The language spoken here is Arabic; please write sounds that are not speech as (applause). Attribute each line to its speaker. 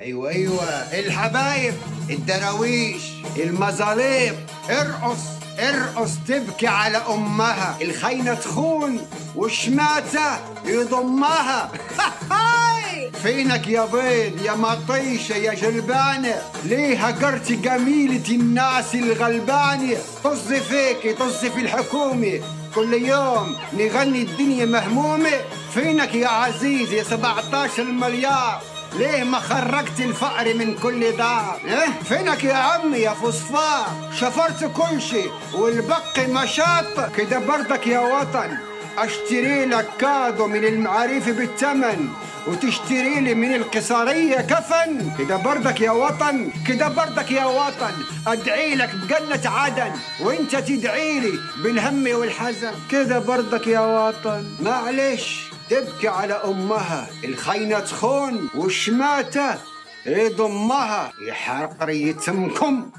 Speaker 1: أيوه أيوه. الحبايب الدراويش المزاليق ارقص ارقص تبكي على أمها. الخاينه تخون والشماتة يضمها. (laughs) فينك يا بيض يا مطيشة يا جلبانة؟ ليه هجرتي جميلة الناس الغلبانة. طز فيكي طز في الحكومة. كل يوم نغني الدنيا مهمومة. فينك يا عزيزي يا 17 مليار؟ ليه ما خرجت الفقر من كل دار إيه؟ فينك يا عمي يا فوسفار شفرت كل شيء والبق مشاط. كده برضك يا وطن أشتري لك كادو من المعاريف بالثمن وتشتري لي من القصارية كفن. كده برضك يا وطن كده برضك يا وطن أدعي لك بجنة عدن وإنت تدعي لي بالهم والحزن. كده برضك يا وطن. معلش. تبكي على أمها. الخاينة تخون والشماتة يضمها يحرق ريتمكم